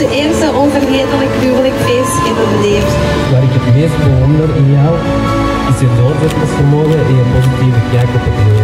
De eerste onvergetelijk huwelijkfeest het leven Waar ik het meest bewonder in jou, is je doorzettingsvermogen en je positieve kijk op het leven.